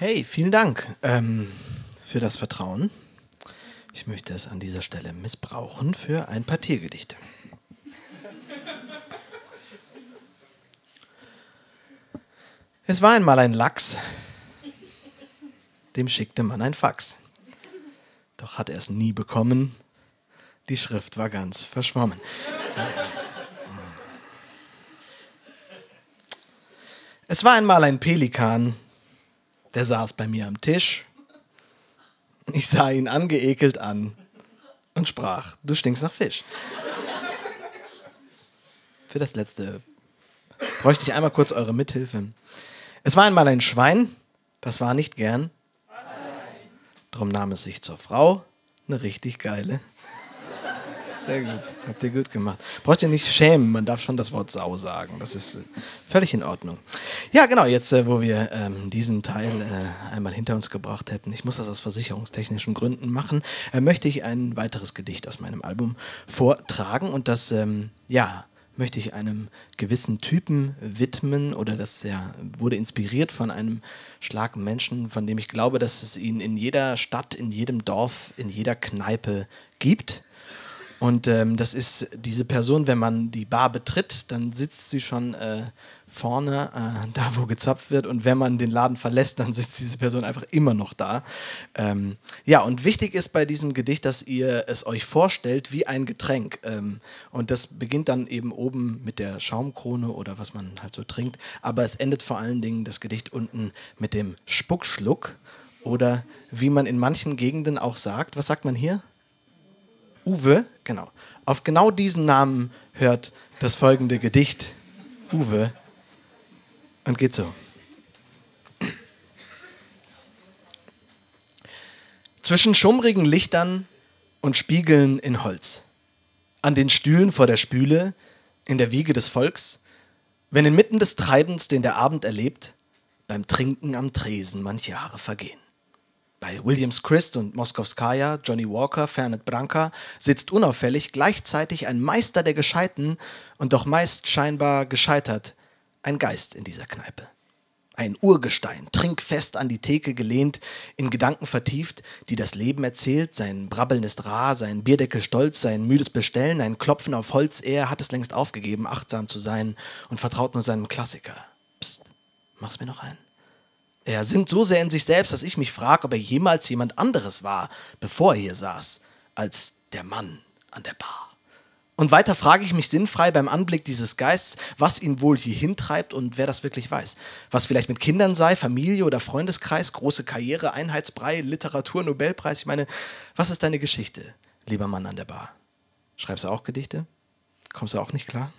Hey, vielen Dank ähm, für das Vertrauen. Ich möchte es an dieser Stelle missbrauchen für ein paar Tiergedichte. Es war einmal ein Lachs, dem schickte man ein Fax. Doch hat er es nie bekommen, die Schrift war ganz verschwommen. Es war einmal ein Pelikan, der saß bei mir am Tisch. Ich sah ihn angeekelt an und sprach, du stinkst nach Fisch. Für das letzte bräuchte ich einmal kurz eure Mithilfe. Es war einmal ein Schwein, das war nicht gern. Drum nahm es sich zur Frau, eine richtig geile. Sehr gut, habt ihr gut gemacht. Braucht ihr nicht schämen, man darf schon das Wort Sau sagen. Das ist äh, völlig in Ordnung. Ja, genau, jetzt, äh, wo wir ähm, diesen Teil äh, einmal hinter uns gebracht hätten, ich muss das aus versicherungstechnischen Gründen machen, äh, möchte ich ein weiteres Gedicht aus meinem Album vortragen und das, ähm, ja, möchte ich einem gewissen Typen widmen oder das ja, wurde inspiriert von einem starken Menschen, von dem ich glaube, dass es ihn in jeder Stadt, in jedem Dorf, in jeder Kneipe gibt. Und ähm, das ist diese Person, wenn man die Bar betritt, dann sitzt sie schon äh, vorne, äh, da wo gezapft wird. Und wenn man den Laden verlässt, dann sitzt diese Person einfach immer noch da. Ähm, ja, und wichtig ist bei diesem Gedicht, dass ihr es euch vorstellt wie ein Getränk. Ähm, und das beginnt dann eben oben mit der Schaumkrone oder was man halt so trinkt. Aber es endet vor allen Dingen das Gedicht unten mit dem Spuckschluck. Oder wie man in manchen Gegenden auch sagt, was sagt man hier? Uwe, genau. Auf genau diesen Namen hört das folgende Gedicht. Uwe. Und geht so. Zwischen schummrigen Lichtern und Spiegeln in Holz. An den Stühlen vor der Spüle, in der Wiege des Volks, wenn inmitten des Treibens, den der Abend erlebt, beim Trinken am Tresen manch Jahre vergehen. Bei Williams Christ und Moskowskaja, Johnny Walker, Fernet Branca sitzt unauffällig gleichzeitig ein Meister der Gescheiten und doch meist scheinbar gescheitert ein Geist in dieser Kneipe. Ein Urgestein, trinkfest an die Theke gelehnt, in Gedanken vertieft, die das Leben erzählt, sein Brabbeln ist rar, sein Bierdeckel stolz, sein müdes Bestellen, ein Klopfen auf Holz, er hat es längst aufgegeben, achtsam zu sein und vertraut nur seinem Klassiker. Psst, mach's mir noch ein. Er sinnt so sehr in sich selbst, dass ich mich frage, ob er jemals jemand anderes war, bevor er hier saß, als der Mann an der Bar. Und weiter frage ich mich sinnfrei beim Anblick dieses Geists, was ihn wohl hier hintreibt und wer das wirklich weiß. Was vielleicht mit Kindern sei, Familie oder Freundeskreis, große Karriere, Einheitsbrei, Literatur, Nobelpreis. Ich meine, was ist deine Geschichte, lieber Mann an der Bar? Schreibst du auch Gedichte? Kommst du auch nicht klar?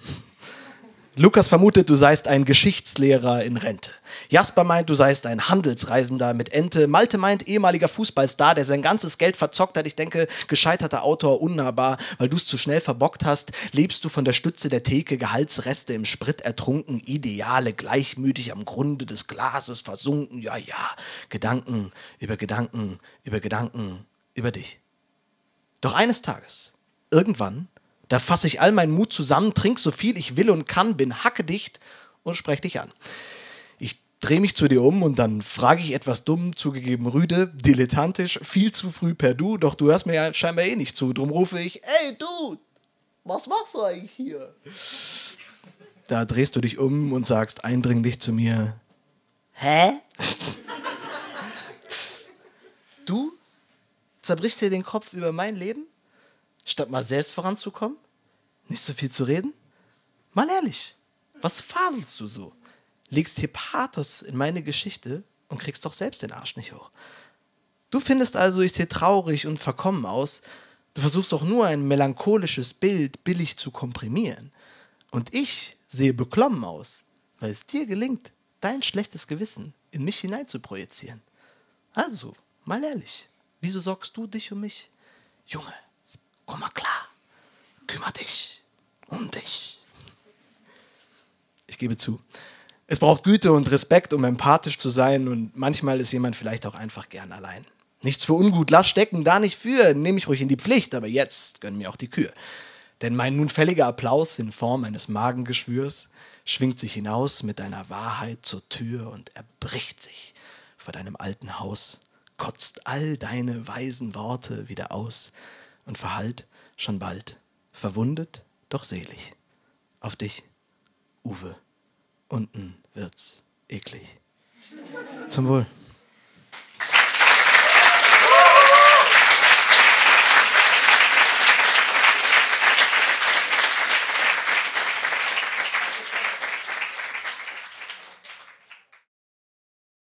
Lukas vermutet, du seist ein Geschichtslehrer in Rente. Jasper meint, du seist ein Handelsreisender mit Ente. Malte meint, ehemaliger Fußballstar, der sein ganzes Geld verzockt hat. Ich denke, gescheiterter Autor, unnahbar, weil du es zu schnell verbockt hast. Lebst du von der Stütze der Theke, Gehaltsreste im Sprit ertrunken, Ideale gleichmütig am Grunde des Glases versunken. Ja, ja, Gedanken über Gedanken über Gedanken über dich. Doch eines Tages, irgendwann, da fasse ich all meinen Mut zusammen, trink so viel ich will und kann, bin hackedicht und spreche dich an. Ich drehe mich zu dir um und dann frage ich etwas dumm, zugegeben rüde, dilettantisch, viel zu früh per Du, doch du hörst mir ja scheinbar eh nicht zu. Drum rufe ich, ey du, was machst du eigentlich hier? Da drehst du dich um und sagst eindringlich zu mir, hä? du zerbrichst dir den Kopf über mein Leben? Statt mal selbst voranzukommen? Nicht so viel zu reden? Mal ehrlich, was faselst du so? Legst hier Pathos in meine Geschichte und kriegst doch selbst den Arsch nicht hoch. Du findest also, ich sehe traurig und verkommen aus. Du versuchst doch nur ein melancholisches Bild billig zu komprimieren. Und ich sehe beklommen aus, weil es dir gelingt, dein schlechtes Gewissen in mich hinein zu projizieren. Also, mal ehrlich, wieso sorgst du dich um mich? Junge, komm mal klar, kümmere dich um dich. Ich gebe zu, es braucht Güte und Respekt, um empathisch zu sein und manchmal ist jemand vielleicht auch einfach gern allein. Nichts für ungut, lass stecken, da nicht für, nehme ich ruhig in die Pflicht, aber jetzt gönnen mir auch die Kühe. Denn mein nun fälliger Applaus in Form eines Magengeschwürs schwingt sich hinaus mit deiner Wahrheit zur Tür und erbricht sich vor deinem alten Haus, kotzt all deine weisen Worte wieder aus und verhallt schon bald, verwundet, doch selig. Auf dich, Uwe, unten wird's eklig. Zum Wohl.